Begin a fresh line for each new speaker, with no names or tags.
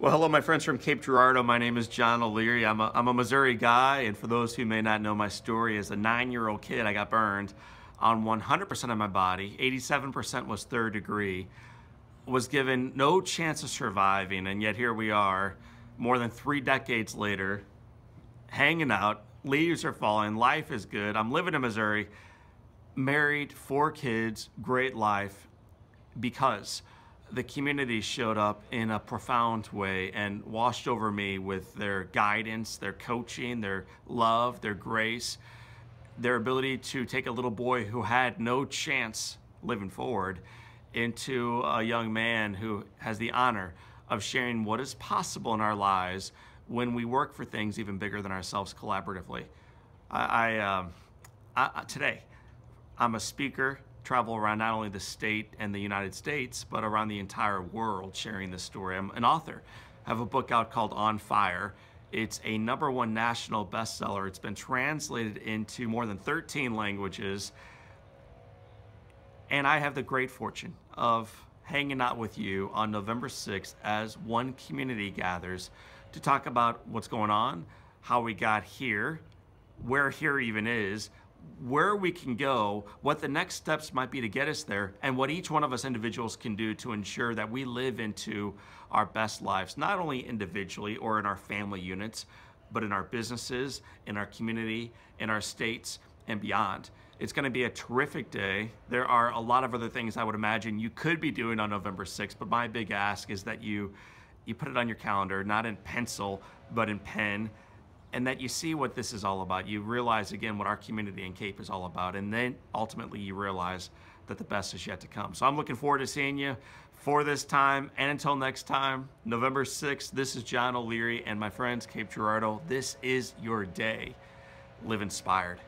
Well, hello, my friends from Cape Girardeau. My name is John O'Leary. I'm a, I'm a Missouri guy, and for those who may not know my story, as a nine-year-old kid, I got burned on 100% of my body. 87% was third degree. Was given no chance of surviving, and yet here we are, more than three decades later, hanging out. Leaves are falling. Life is good. I'm living in Missouri, married, four kids, great life, because the community showed up in a profound way and washed over me with their guidance, their coaching, their love, their grace, their ability to take a little boy who had no chance living forward into a young man who has the honor of sharing what is possible in our lives when we work for things even bigger than ourselves collaboratively. I, I, um, I today, I'm a speaker travel around not only the state and the United States, but around the entire world sharing this story. I'm an author. I have a book out called On Fire. It's a number one national bestseller. It's been translated into more than 13 languages. And I have the great fortune of hanging out with you on November 6th as one community gathers to talk about what's going on, how we got here, where here even is, where we can go, what the next steps might be to get us there, and what each one of us individuals can do to ensure that we live into our best lives, not only individually or in our family units, but in our businesses, in our community, in our states, and beyond. It's going to be a terrific day. There are a lot of other things I would imagine you could be doing on November 6th, but my big ask is that you you put it on your calendar, not in pencil, but in pen, and that you see what this is all about. You realize again what our community in Cape is all about, and then ultimately you realize that the best is yet to come. So I'm looking forward to seeing you for this time. And until next time, November 6th, this is John O'Leary and my friends, Cape Girardeau. This is your day. Live inspired.